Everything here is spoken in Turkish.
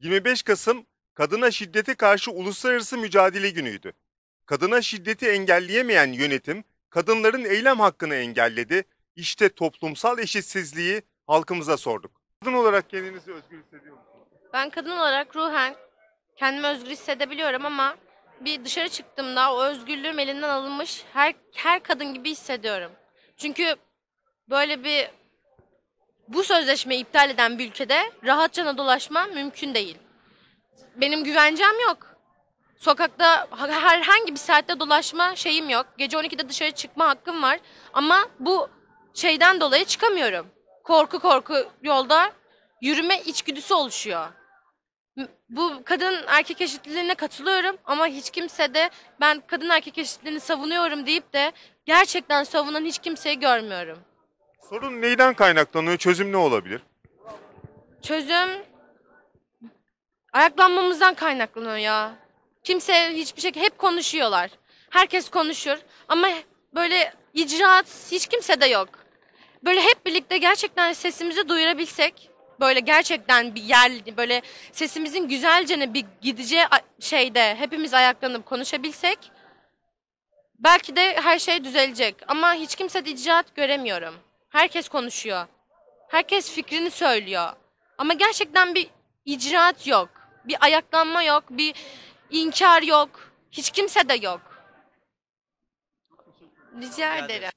25 Kasım Kadına Şiddete Karşı Uluslararası Mücadele Günü'ydü. Kadına şiddeti engelleyemeyen yönetim kadınların eylem hakkını engelledi. İşte toplumsal eşitsizliği halkımıza sorduk. Kadın olarak kendinizi özgür hissediyor musunuz? Ben kadın olarak ruhen kendimi özgür hissedebiliyorum ama bir dışarı çıktığımda o özgürlüğüm elinden alınmış her her kadın gibi hissediyorum. Çünkü böyle bir bu sözleşmeyi iptal eden bir ülkede rahatça dolaşma mümkün değil. Benim güvencem yok. Sokakta herhangi bir saatte dolaşma şeyim yok. Gece 12'de dışarı çıkma hakkım var. Ama bu şeyden dolayı çıkamıyorum. Korku korku yolda yürüme içgüdüsü oluşuyor. Bu kadın erkek eşitliğine katılıyorum ama hiç kimse de ben kadın erkek eşitliğini savunuyorum deyip de gerçekten savunan hiç kimseyi görmüyorum. Sorun neyden kaynaklanıyor? Çözüm ne olabilir? Çözüm ayaklanmamızdan kaynaklanıyor ya. Kimse hiçbir şey hep konuşuyorlar. Herkes konuşur ama böyle icraat hiç kimse de yok. Böyle hep birlikte gerçekten sesimizi duyurabilsek böyle gerçekten bir yer böyle sesimizin güzelce bir gideceği şeyde hepimiz ayaklanıp konuşabilsek belki de her şey düzelecek ama hiç kimse de icraat göremiyorum. Herkes konuşuyor. Herkes fikrini söylüyor. Ama gerçekten bir icraat yok. Bir ayaklanma yok, bir inkar yok. Hiç kimse de yok. Rica ederim.